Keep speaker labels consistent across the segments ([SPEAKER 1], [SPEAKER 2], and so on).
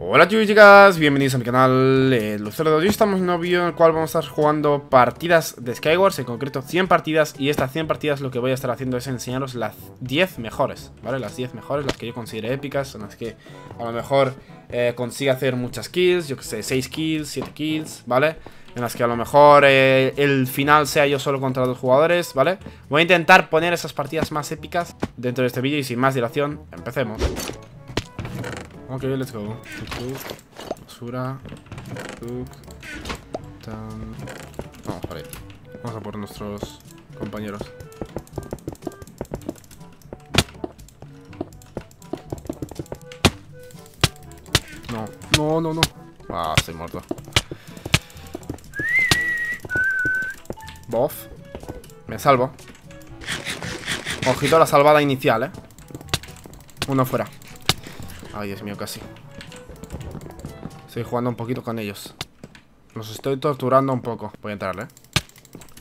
[SPEAKER 1] Hola chicas, bienvenidos a mi canal eh, Lucero Hoy estamos en un vídeo en el cual vamos a estar jugando partidas de Skywars En concreto 100 partidas y estas 100 partidas lo que voy a estar haciendo es enseñaros las 10 mejores ¿Vale? Las 10 mejores, las que yo considero épicas Son las que a lo mejor eh, consigue hacer muchas kills Yo que sé, 6 kills, 7 kills, ¿vale? En las que a lo mejor eh, el final sea yo solo contra dos jugadores, ¿vale? Voy a intentar poner esas partidas más épicas dentro de este vídeo y sin más dilación, empecemos Ok, let's go. Basura. Vamos por ahí. Vamos a por nuestros compañeros. No, no, no, no. Ah, estoy muerto. Bof. Me salvo. Ojito a la salvada inicial, eh. Uno fuera. Ay, Dios mío, casi. Estoy jugando un poquito con ellos. Los estoy torturando un poco. Voy a entrarle, ¿eh?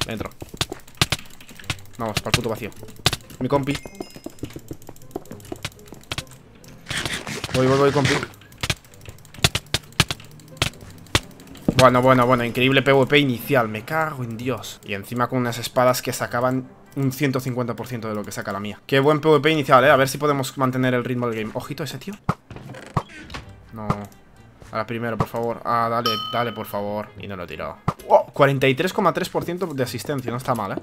[SPEAKER 1] Entro. Vamos, para el puto vacío. Mi compi. Voy, voy, voy, compi. Bueno, bueno, bueno Increíble PvP inicial. Me cago en Dios. Y encima con unas espadas que sacaban un 150% de lo que saca la mía. Qué buen PvP inicial, eh A ver si podemos mantener el ritmo del game. Ojito ese tío no. A la primera, por favor. Ah, dale, dale, por favor. Y no lo he tirado. Oh, 43,3% de asistencia. No está mal, ¿eh?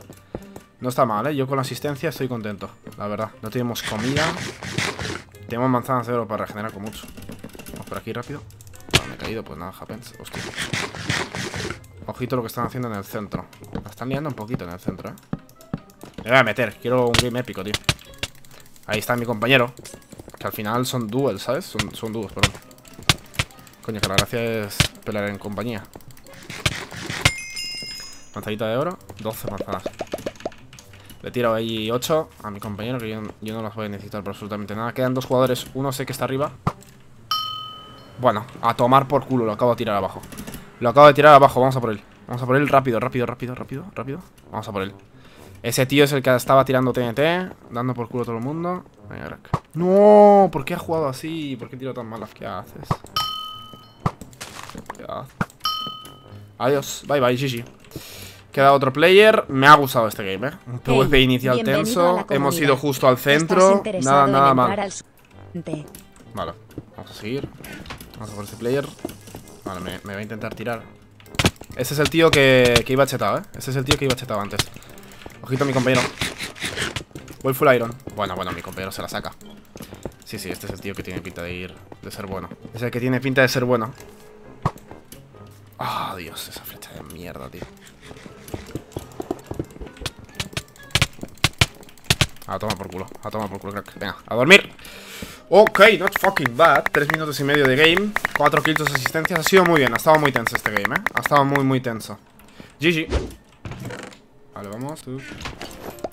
[SPEAKER 1] No está mal, ¿eh? Yo con la asistencia estoy contento, la verdad. No tenemos comida. Tenemos manzanas de oro para regenerar con mucho. Vamos por aquí rápido. Ah, me he caído, pues nada, happens. Hostia. Ojito lo que están haciendo en el centro. La están liando un poquito en el centro, ¿eh? Me voy a meter. Quiero un game épico, tío. Ahí está mi compañero. Que al final son duels, ¿sabes? Son, son dúos, perdón. Coño, que la gracia es pelear en compañía. Manzanita de oro, 12 manzanas. Le tiro ahí 8 a mi compañero, que yo, no las voy a necesitar por absolutamente nada. Quedan dos jugadores, uno sé que está arriba. Bueno, a tomar por culo, lo acabo de tirar abajo. Lo acabo de tirar abajo, vamos a por él. Vamos a por él rápido, rápido, rápido, rápido, rápido. Vamos a por él. Ese tío es el que estaba tirando TNT, dando por culo a todo el mundo. No, ¿por qué ha jugado así? ¿Por qué tiro tan malas? ¿Qué haces? Adiós, bye bye, GG Queda otro player, me ha gustado este game, ¿eh? Un PvP inicial tenso. Hemos ido justo al centro. Nada, nada mal. Vale, vamos a seguir. Vamos a por este player. Vale, me, va a intentar tirar. Ese es el tío que, que iba chetado, ¿eh? Ese es el tío que iba chetado antes. Ojito a mi compañero. Voy full iron. Bueno, bueno, mi compañero se la saca. Sí, sí, este es el tío que tiene pinta de ir De ser bueno. Es el que tiene pinta de ser bueno Ah, Dios, esa flecha de mierda, tío. A tomar por culo, a tomar por culo, crack. Venga, a dormir. Ok, not fucking bad. Tres minutos y medio de game. Cuatro kills de asistencias. Ha sido muy bien. Ha estado muy tenso este game, ¿eh? Ha estado muy, muy tenso. GG. Vale, vamos.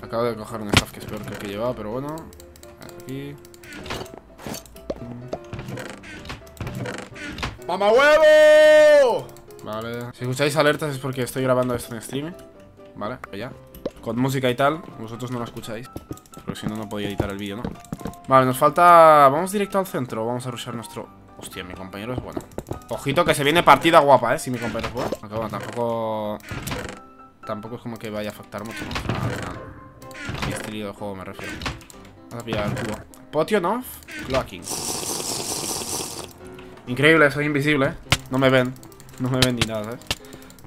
[SPEAKER 1] Acabo de coger un staff que es peor que el que llevaba, pero bueno. Aquí. ¡Mamá huevo! Vale. Si escucháis alertas es porque estoy grabando esto en stream. Vale, ya. Con música y tal, vosotros no lo escucháis. Porque si no, no podía editar el vídeo, ¿no? Vale, nos falta... Vamos directo al centro. Vamos a rushar nuestro... Hostia, mi compañero es bueno. Ojito que se viene partida guapa, ¿eh? Si mi compañero es bueno. Aunque bueno, tampoco... Tampoco es como que vaya a afectar mucho, ¿no? Mi estilo de juego me refiero. Vamos a pillar el cubo. Potion Clocking. Increíble, soy invisible, ¿eh? No me ven. No me ven ni nada, ¿sabes?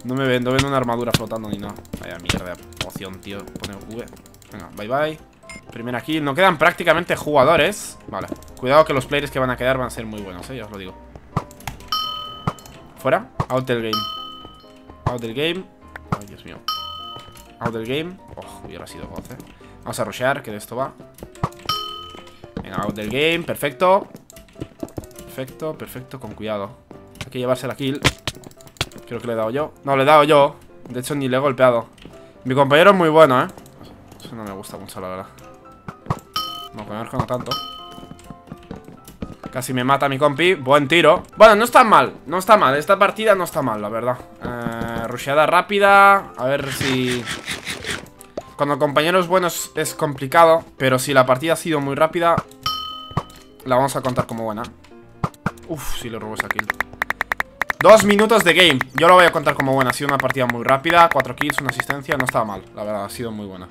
[SPEAKER 1] No me ven, no ven una armadura flotando ni nada. Vaya mierda poción, tío. Pone V. Venga, bye bye. Primera kill, no quedan prácticamente jugadores. Vale, cuidado que los players que van a quedar van a ser muy buenos, eh, ya os lo digo. Fuera, out del game. Out del game. Ay, Dios mío. Out del game. Oh, hubiera sido voz, eh Vamos a rushear, que de esto va. Venga, out del game, perfecto. Perfecto, perfecto, con cuidado. Hay que llevarse la kill Creo que le he dado yo. No, le he dado yo. De hecho, ni le he golpeado. Mi compañero es muy bueno, ¿eh? Eso no me gusta mucho, la verdad. No, con no tanto. Casi me mata mi compi. Buen tiro. Bueno, no está mal. No está mal. Esta partida no está mal, la verdad. Eh, Rusheada rápida. A ver si... Cuando el compañero es bueno complicado Pero si la partida ha sido muy rápida La vamos a contar como buena. Uf, si le robo esa kill Dos minutos de game. Yo lo voy a contar como buena. Ha sido una partida muy rápida. Cuatro kills, una asistencia. No estaba mal. La verdad, ha sido muy buena.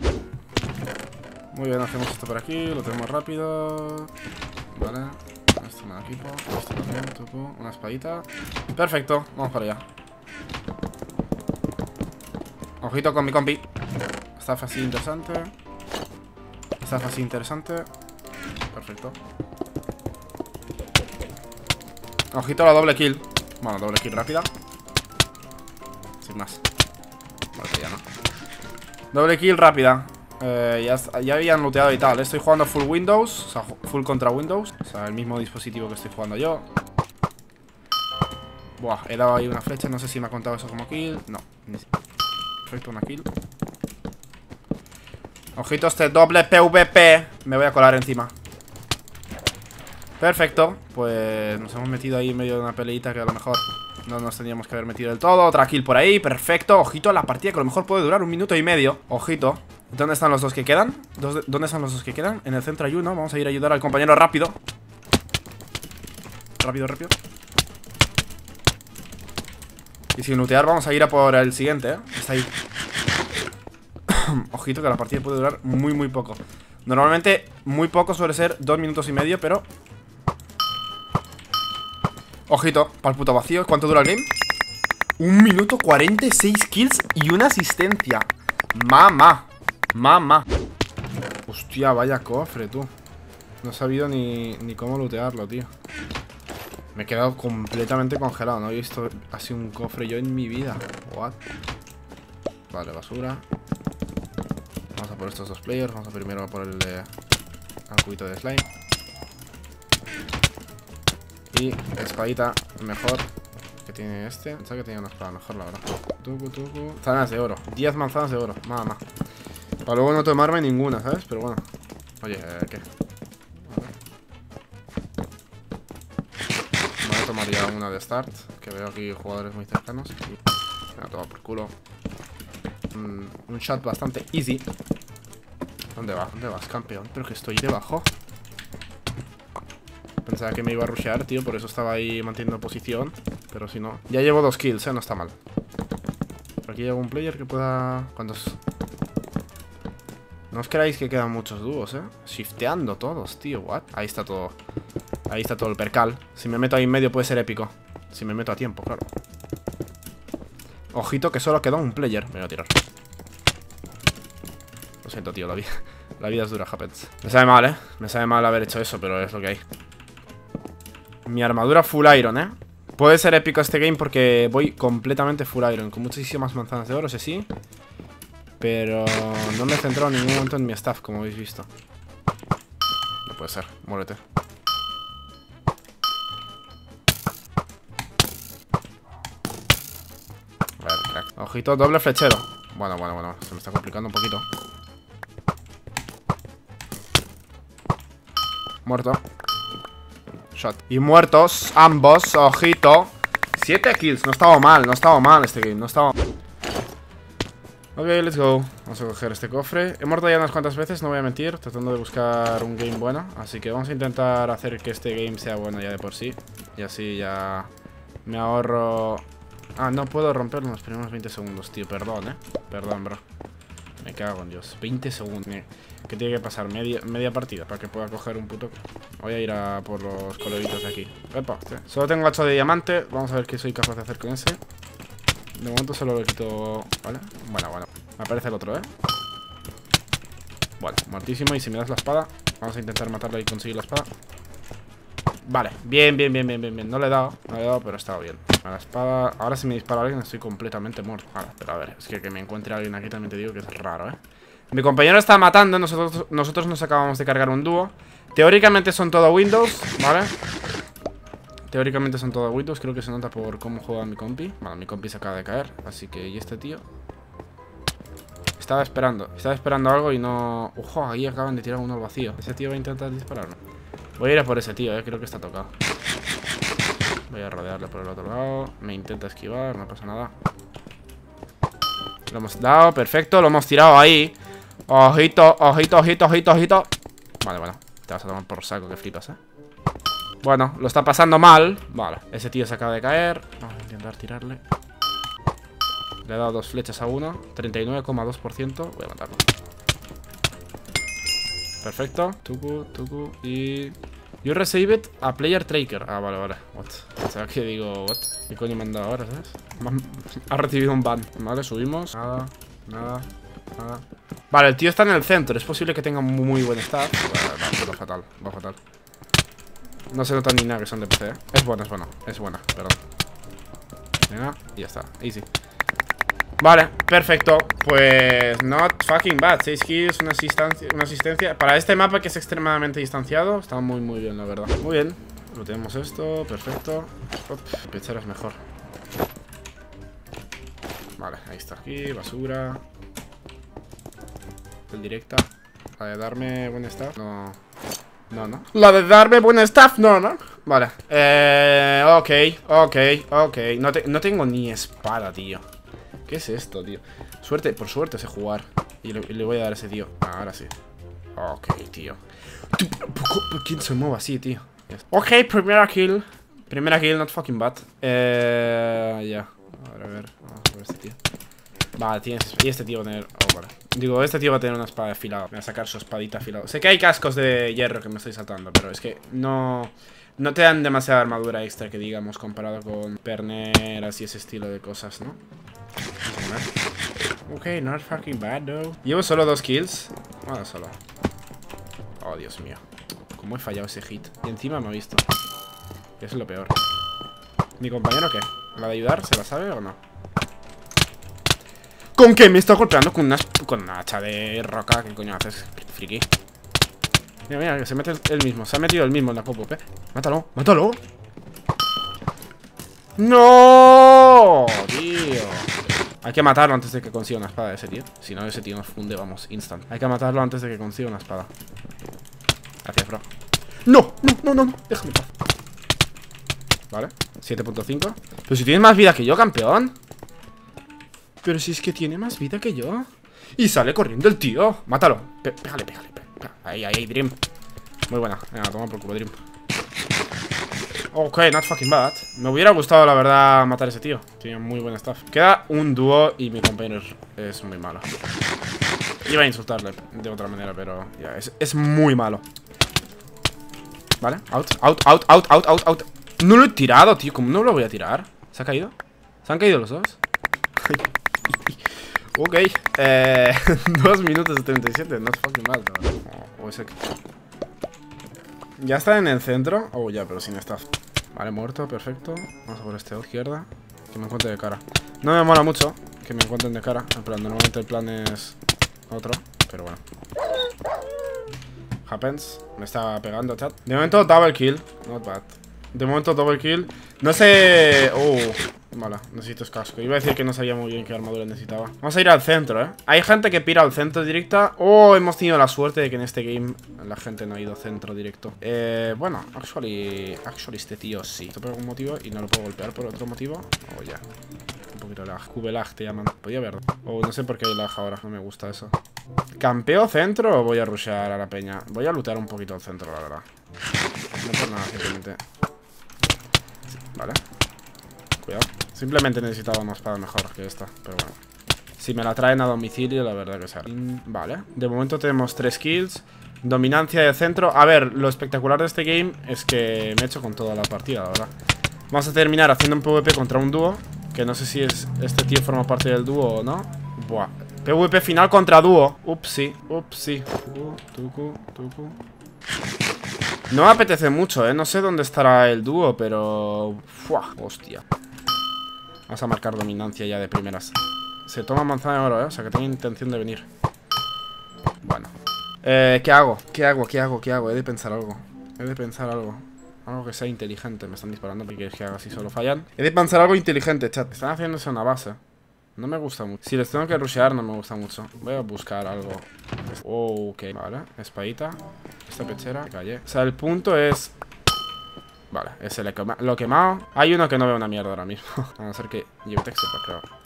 [SPEAKER 1] Muy bien, hacemos esto por aquí. Lo tenemos rápido. Vale. Esto me equipo. Esto también, topo. Una espadita. Perfecto. Vamos para allá. Ojito con mi compi. Está fácil interesante. Está fácil interesante. Perfecto. Ojito a la doble kill Bueno, doble kill rápida. Sin más. Vale, ya no. Doble kill rápida. Eh, ya, ya, habían looteado y tal. Estoy jugando full Windows O sea, full contra Windows. O sea, el mismo dispositivo que estoy jugando yo. Buah, he dado ahí una flecha No sé si me ha contado eso como kill. No, Perfecto, una kill. Ojito este doble PvP Me voy a colar encima Perfecto, pues nos hemos metido ahí en medio de una peleita que a lo mejor no nos teníamos que haber metido del todo. Otra kill por ahí, perfecto. Ojito a la partida que a lo mejor puede durar un minuto y medio. Ojito. ¿Dónde están los dos que quedan? ¿Dónde están los dos que quedan? En el centro hay uno, vamos a ir a ayudar al compañero rápido. Rápido, rápido. Y sin lootear vamos a ir a por el siguiente, ¿eh? Está ahí. Ojito que la partida puede durar muy, muy poco. Normalmente muy poco suele ser dos minutos y medio, pero Ojito, para el puto vacío. ¿Cuánto dura el game? Un minuto 46 kills y una asistencia. Mamá Mamá. Hostia, vaya cofre, tú. No he sabido ni, ni cómo lootearlo, tío. Me he quedado completamente congelado No he visto así un cofre yo en mi vida. What Vale, basura. Vamos a por estos dos players. Vamos a primero por el de, al cubito de slime y espadita mejor que tiene este. Pensaba que tenía una espada mejor, la verdad. Tucu, tucu. Manzanas de oro. 10 manzanas de oro. Nada más. Para luego no tomarme ninguna, ¿sabes? Pero bueno. Oye, eh, ¿qué? Voy a tomar ya una de start. Que veo aquí jugadores muy cercanos. Me voy a tomar por culo. un shot bastante easy. ¿Dónde vas? ¿Dónde vas, campeón? Pero que estoy debajo. Pensaba que me iba a rushear, tío, por eso estaba ahí manteniendo posición. Pero si no... Ya llevo dos kills, ¿eh? No está mal. Por aquí hay algún player que pueda... ¿Cuántos? No os creáis que quedan muchos dúos, ¿eh? Shifteando todos, tío, what? Ahí está todo. Ahí está todo el percal. Si me meto ahí en medio puede ser épico. Si me meto a tiempo, claro. Ojito que solo queda un player. Me voy a tirar. Lo siento, tío, la vida. La vida es dura, happens. Me sabe mal, ¿eh? Me sabe mal haber hecho eso, pero es lo que hay. Mi armadura full iron, ¿eh? Puede ser épico este game porque voy completamente full iron Con muchísimas manzanas de oro, sé sí. Pero no me he centrado en ningún momento en mi staff, como habéis visto. No puede ser, muérete. Ojito, doble flechero. Bueno, bueno, bueno, se me está complicando un poquito. Muerto y muertos, ambos, ojito. 7 kills, no estaba mal, no estaba mal este game, no estaba Ok, let's go. Vamos a coger este cofre. He muerto ya unas cuantas veces, no voy a mentir Tratando de buscar un game bueno. Así que vamos a intentar hacer que este game sea bueno ya de por sí. Y así ya me ahorro... Ah, no puedo romperlo en los primeros 20 segundos, tío. Perdón, eh. Perdón, bro Me cago en Dios 20 segundos Que tiene que pasar media, media partida para que pueda coger un puto... Voy a ir a por los coloritos de aquí. Epa, Solo tengo 8 de diamante. Vamos a ver qué soy capaz de hacer con ese. De momento solo lo quito... ¿Vale? Bueno, bueno. Me aparece el otro, ¿eh? Bueno, muertísimo. Y si me das la espada, vamos a intentar matarlo y conseguir la espada. Vale, bien, bien, bien, bien, bien, bien. No le he dado, no le he dado, pero estaba bien. A la espada. Ahora si me dispara alguien estoy completamente muerto. Pero a ver, es que que me encuentre alguien aquí también te digo que es raro, ¿eh? Mi compañero está matando, nosotros, nosotros nos acabamos de cargar un dúo. Teóricamente son todo Windows, ¿vale? Teóricamente son todo Windows, creo que se nota por cómo juega mi compi Bueno, mi compi se acaba de caer, así que... ¿Y este tío? Estaba esperando, estaba esperando algo y no... Ojo, ahí acaban de tirar uno al vacío Ese tío va a intentar dispararlo Voy a ir a por ese tío, eh, creo que está tocado Voy a rodearle por el otro lado. Me intenta esquivar, no pasa nada. Lo hemos dado, perfecto, lo hemos tirado ahí. Ojito, ojito, ojito, ojito, ojito. Vale, bueno te vas a tomar por saco, que flipas, ¿eh? Bueno, lo está pasando mal. Vale, ese tío se acaba de caer. Vamos a intentar tirarle. Le he dado dos flechas a uno. 39,2% Voy a matarlo. Perfecto. Tuku, tuku Y... You receive it a player tracker. Ah, vale, vale. What? O sea, que digo, what? ¿Qué coño me han dado ahora, sabes? Ha recibido un ban Vale, subimos. Nada, nada, nada. Vale, el tío está en el centro. Es posible que tenga muy buen staff Vale, va fatal, va fatal. No se nota ni nada que son de PC, ¿eh? Es bueno, es bueno Es buena, perdón. Venga, y ya está, easy Vale, perfecto. Pues not fucking bad. 6 kills, una asistencia, una asistencia. Para este mapa que es extremadamente distanciado Está muy muy bien, la verdad. Muy bien, lo tenemos esto, perfecto. El pechero es mejor. Vale, ahí está aquí, basura. El directa. La de darme buen staff No, no, no La de darme buen staff, no, no Vale, eh, ok, ok, ok. No, no tengo ni espada, tío ¿Qué es esto, tío? Suerte, por suerte sé jugar. Y le, voy a dar a ese tío. Ahora sí. Ok, tío. ¿Por quién se mueve así, tío? Ok, primera kill. Primera kill, not fucking bad. Eh... Ya. A ver, a ver. Vamos a ver este tío. Vale, tienes... Y este tío va a tener... Oh, vale. Digo, este tío va a tener una espada afilada. Me va a sacar su espadita afilada. Sé que hay cascos de hierro que me estoy saltando Pero es que no... No te dan demasiada armadura extra que digamos Comparado con perneras y ese estilo de cosas, ¿no? Ok, not fucking bad though. Llevo solo dos kills. Bueno, solo. Oh, Dios mío. ¿Cómo he fallado ese hit? Y encima me ha visto. Que es lo peor. ¿Mi compañero qué? ¿La de ayudar? ¿Se la sabe o no? ¿Con qué me está golpeando con una, con una hacha de roca? ¿Qué coño haces? Friki. Mira, mira, que se mete el mismo. Se ha metido el mismo en la pop ¿eh? Mátalo, mátalo. ¡No! Tío. Hay que matarlo antes de que consiga una espada ese tío. Si no, ese tío nos funde, vamos, instant. Hay que matarlo antes de que consiga una espada. Gracias, bro. ¡No! ¡No, no, no! no. Déjame paz. Vale, 7.5 Pero si tienes más vida que yo, campeón Pero si es que tiene más vida que yo Y sale corriendo el tío Mátalo Pégale, pégale, pégale Ahí, ahí, Dream Muy buena Venga, toma por culo, Dream Ok, not fucking bad. Me hubiera gustado, la verdad, matar a ese tío. Tiene muy buen staff. Queda un dúo y mi compañero es muy malo. Iba a insultarle de otra manera, pero ya, es, muy malo. Vale, out, out, out, out, out, out, out. No lo he tirado, tío, ¿cómo no lo voy a tirar? ¿Se ha caído? ¿Se han caído los dos? ok, eh, 2 minutos y 37, no es fucking mal o ese ¿Ya está en el centro? Oh, ya, pero sin staff Vale, muerto, perfecto. Vamos a por este a la izquierda Que me encuentre de cara. No me mola mucho que me encuentren de cara En plan, normalmente el plan es otro Pero bueno. Happens Me está pegando, chat. De momento, double kill. Not bad. De momento, double kill. No sé... Oh Vale, necesito casco. Iba a decir que no sabía muy bien qué armadura necesitaba. Vamos a ir al centro, ¿eh? Hay gente que pira al centro directa. Oh, hemos tenido la suerte de que en este game La gente no ha ido centro directo. Eh, bueno, actually Actually este tío sí. Esto por algún motivo y no lo puedo golpear por otro motivo. Oh, ya. Un poquito lag. QB te llaman. Podía ver Oh, no sé por qué hay lag ahora. No me gusta eso. ¿Campeo centro o voy a rushear a la peña? Voy a lootear un poquito al centro, la verdad. No por nada, simplemente. Vale. Cuidado Simplemente necesitaba una espada mejor que esta, pero bueno. Si me la traen a domicilio, la verdad que sea. Vale, de momento tenemos tres kills. Dominancia de centro. A ver, lo espectacular de este game es que me he hecho con toda la partida, la verdad. Vamos a terminar haciendo un PvP contra un dúo. Que no sé si es este tío forma parte del dúo o no. Buah. PvP final contra dúo. Upsi, upsi. No me apetece mucho, ¿eh? No sé dónde estará el dúo, pero... Fuah, hostia. Vamos a marcar dominancia ya de primeras Se toma manzana de oro, ¿eh? O sea que tengo intención de venir Bueno eh, ¿Qué hago? ¿Qué hago? ¿Qué hago? ¿Qué hago? He de pensar algo He de pensar algo Algo que sea inteligente Me están disparando porque es que haga si solo fallan He de pensar algo inteligente, chat Están haciéndose una base no me gusta mucho. Si les tengo que rushear no me gusta mucho. Voy a buscar algo. Oh, ok. Vale. Espadita. Esta pechera. Calle. O sea, el punto es Vale, ese le lo quemado. Hay uno que no veo una mierda ahora mismo. a hacer que lleve texto, pero creo.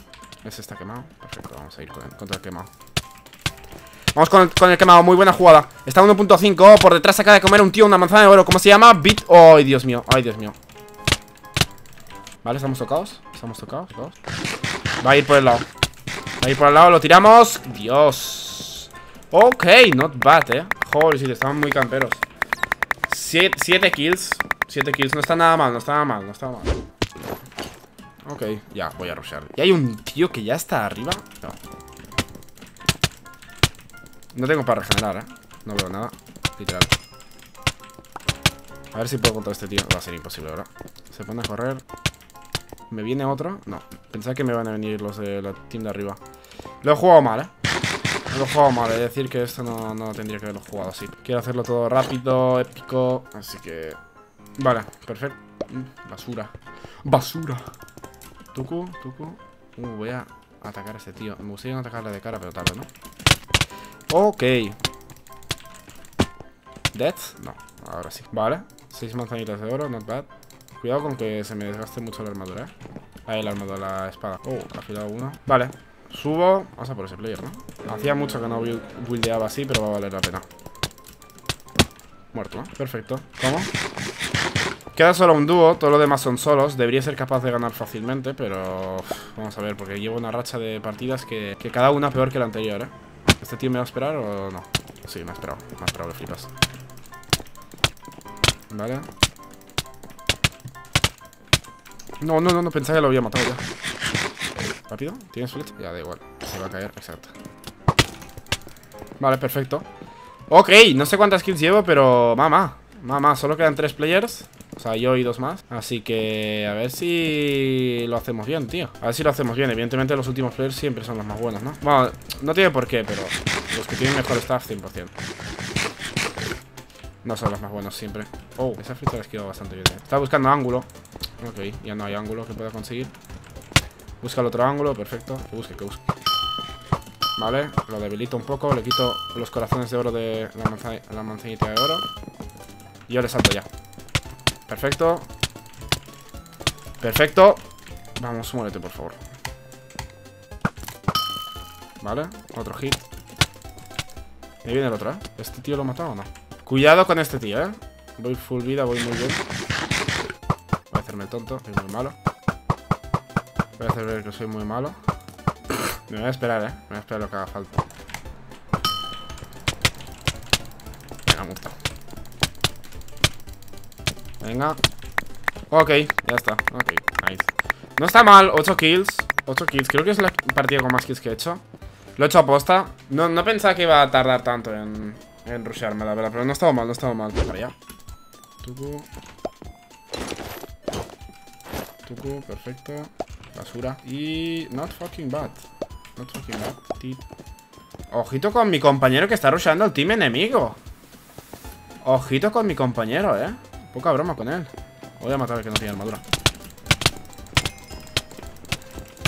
[SPEAKER 1] Ese está quemado. Perfecto, vamos a ir con contra el quemado. Vamos con el, con el quemado, muy buena jugada Está 1.5, por detrás acaba de comer un tío una manzana de oro ¿Cómo se llama? Bit... ¡Ay, Dios mío! ¡Ay, Dios mío! Vale, estamos tocados Estamos tocados, tocados Va a ir por el lado Va a ir por el lado, lo tiramos Dios Ok, not bad, eh Joder, sí, estaban muy camperos 7 kills 7 kills, no está nada mal, no está nada mal No está mal. Ok, ya, voy a rushear. ¿Y hay un tío que ya está arriba? No. No tengo para regenerar, eh No veo nada, literal. A ver si puedo contra este tío. Va a ser imposible, ¿verdad? Se pone a correr. ¿Me viene otro? No, pensaba que me van a venir los de la team de arriba. Lo he jugado mal, eh Lo he jugado mal, es decir que esto no, no tendría que haberlo jugado así. Quiero hacerlo todo rápido, épico. Así que... Vale, perfecto. Mm, Basura. Basura. Tuku, Tuku Uh, voy a atacar a este tío. Me gustaría atacarle de cara, pero tarde, ¿no? Ok. Death, no, ahora sí. Vale, seis manzanitas de oro, not bad. Cuidado con que se me desgaste mucho la armadura, ¿eh? Ahí la armadura, la espada. Oh, afilado uno Vale, subo. Vamos a por ese player, ¿no? Hacía mucho que no buildeaba así, pero va a valer la pena. Muerto, ¿no? Perfecto. ¿Cómo? Queda solo un dúo, todo lo demás son solos Debería ser capaz de ganar fácilmente, pero... Vamos a ver, porque llevo una racha de partidas que, que cada una peor que la anterior, ¿eh? ¿Este tío me va a esperar o no? Sí, me ha esperado, me ha esperado, que flipas Vale No, no, no, no, pensaba que lo había matado ya ¿Rápido? ¿Tienes flecha? Ya, da igual, se va a caer, exacto Vale, perfecto Ok, no sé cuántas kills llevo, pero... Mamá, mamá, solo quedan tres players o sea, yo y dos más. Así que a ver si lo hacemos bien, tío. A ver si lo hacemos bien. Evidentemente los últimos players siempre son los más buenos, ¿no? Bueno, no tiene por qué, pero Los que tienen mejor staff, 100% No son los más buenos siempre. Oh, esa frita la esquivo bastante bien eh. Está buscando ángulo. Ok, ya no hay ángulo que pueda conseguir. Busca el otro ángulo, perfecto. Que busque, que busque. Vale, lo debilito un poco Le quito los corazones de oro de la manzanita de oro. Y yo le salto ya Perfecto Perfecto Vamos, muérete, por favor Vale, otro hit Me viene el otro, ¿eh? ¿Este tío lo ha matado o no? Cuidado con este tío, ¿eh? Voy full vida, voy muy bien Voy a hacerme tonto, soy muy malo Voy a hacer ver que soy muy malo Me voy a esperar, ¿eh? Me voy a esperar lo que haga falta Venga. Ok, ya está, ok, nice. No está mal, 8 kills 8 kills, creo que es la partida con más kills que he hecho. Lo he hecho a posta No, no pensaba que iba a tardar tanto en, en rushearme, la verdad Pero no estaba mal, no estaba mal. Para allá Tuku, perfecto. Basura. Y... Not fucking bad. Not fucking bad. Ojito con mi compañero que está rusheando al team enemigo. Ojito con mi compañero, eh Poca broma con él. Voy a matar al que no tiene armadura.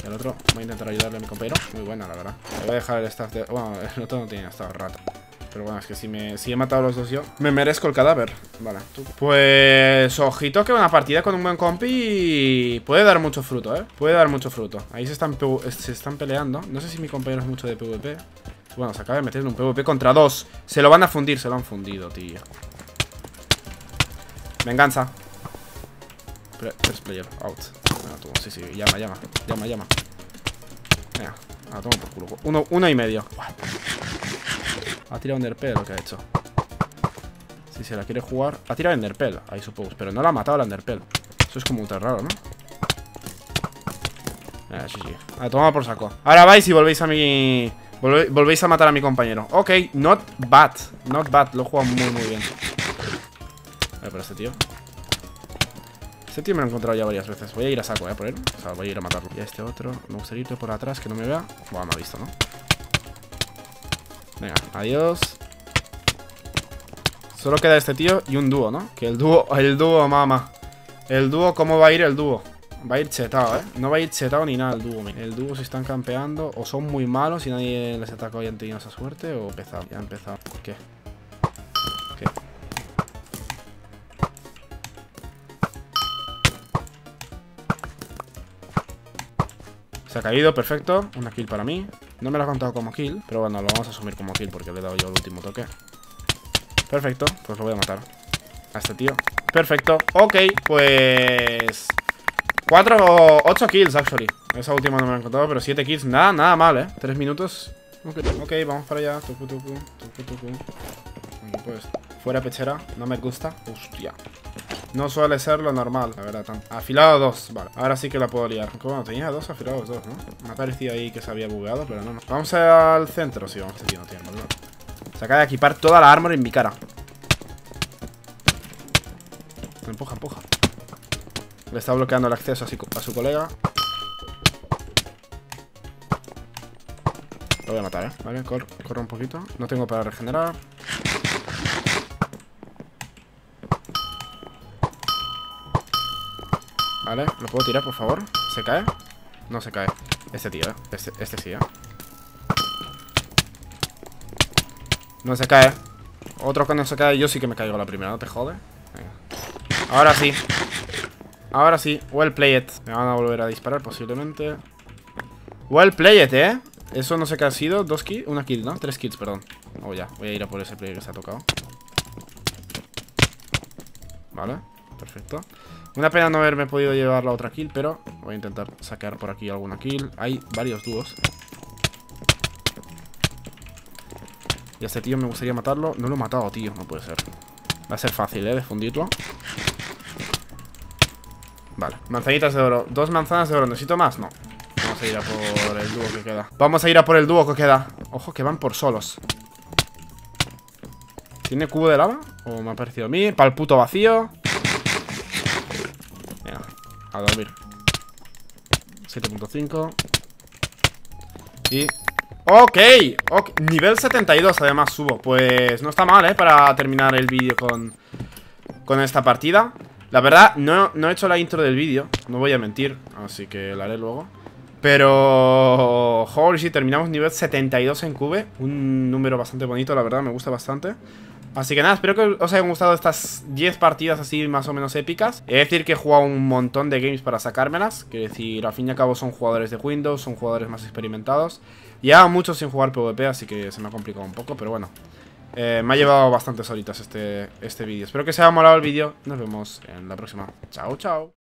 [SPEAKER 1] El otro, voy a intentar ayudarle a mi compañero. Muy buena, la verdad. Le voy a dejar el staff de... Bueno, el otro no tiene staff rato. Pero bueno, es que si me si he matado a los dos yo, me merezco el cadáver. Vale. Pues ojito que una partida con un buen compi puede dar mucho fruto, ¿eh? Puede dar mucho fruto. Ahí se están, se están peleando. No sé si mi compañero es mucho de PvP. Bueno, se acaba de meter en un PvP contra dos. Se lo van a fundir, se lo han fundido, tío. Venganza. Player, out. Tú, sí, sí, llama, llama. Llama, llama. Venga, a toma por culo. Uno, uno y medio. Ha tirado Enderpell lo que ha hecho. Si se la quiere jugar. Ha tirado Enderpell, ahí supongo. Pero no la ha matado la Enderpell. Eso es como ultra raro, ¿no? Eh, sí, sí. A tomar por saco. Ahora vais y volvéis a mi. Volvéis a matar a mi compañero. Ok, not bad. Not bad. Lo he jugado muy, muy bien. Este tío Este tío me lo he encontrado ya varias veces Voy a ir a saco, eh, por él O sea, voy a ir a matarlo Y a este otro Me gustaría ir por atrás, que no me vea Buah, me ha visto, ¿no? Venga, adiós Solo queda este tío y un dúo, ¿no? Que el dúo, el dúo, mama El dúo, ¿cómo va a ir el dúo? Va a ir chetado, ¿eh? No va a ir chetado ni nada el dúo, El dúo se están campeando O son muy malos y nadie les atacó y han tenido esa suerte O empezado, ya ha empezado. ¿Qué? Se ha caído, perfecto Una kill para mí No me lo ha contado como kill, pero bueno, lo vamos a asumir como kill porque le he dado yo el último toque. Perfecto, pues lo voy a matar a este tío. Perfecto, ok, pues... 4 o 8 kills, actually. Esa última no me la han contado, pero 7 kills. Nada, nada mal, ¿eh? 3 minutos. Ok, vamos para allá. Tucu, tucu, tucu, tucu. Aquí pues, fuera pechera. No me gusta. Hostia. No suele ser lo normal, la verdad. Tan... Afilado 2, vale. Ahora sí que la puedo liar. Bueno, tenía dos afilados 2, ¿no? Me ha parecido ahí que se había bugueado, pero no, no. Vamos al centro, sí, vamos. Aquí no tiene, ¿verdad? Se acaba de equipar toda la armor en mi cara. Empuja, empuja. Le está bloqueando el acceso a su, a su colega. Lo voy a matar, ¿eh? Vale, cor corro un poquito. No tengo para regenerar. Vale, ¿lo puedo tirar, por favor? ¿Se cae? No se cae. Este tío, ¿eh? Este, este sí, ¿eh? No se cae. Otro que no se cae, yo sí que me caigo la primera, ¿no te jode? Venga. Ahora sí. Ahora sí. Well played. Me van a volver a disparar posiblemente. Well played, ¿eh? Eso no sé qué ha sido. Dos kills. Una kill, ¿no? Tres kills, perdón. Oh, ya. Voy a ir a por ese player que se ha tocado. Vale. Perfecto. Una pena no haberme podido llevar la otra kill, pero voy a intentar sacar por aquí alguna kill. Hay varios dúos. Y a este tío me gustaría matarlo. No lo he matado, tío. No puede ser. Va a ser fácil, ¿eh? De fundirlo. Vale. Manzanitas de oro. Dos manzanas de oro. ¿Necesito más? No. Vamos a ir a por el dúo que queda. Vamos a ir a por el dúo que queda. Ojo, que van por solos. ¿Tiene cubo de lava? ¿O me ha parecido a mí? Para el puto vacío. A dormir. 7.5. Y Ok, nivel 72 además subo Pues no está mal, ¿eh? Para terminar el vídeo con, con esta partida La verdad, no, no he hecho la intro del vídeo No voy a mentir, así que la haré luego Pero... Holy shit, terminamos nivel 72 en Cube Un número bastante bonito, la verdad, me gusta bastante Así que nada, espero que os hayan gustado estas 10 partidas así más o menos épicas. Es decir que he jugado un montón de games para sacármelas Quiero decir, al fin y al cabo son jugadores de Windows, son jugadores más experimentados. Ya mucho sin jugar PvP, así que se me ha complicado un poco, pero bueno eh, Me ha llevado bastantes horitas este, este vídeo. Espero que os haya molado el vídeo, nos vemos en la próxima. Chao, chao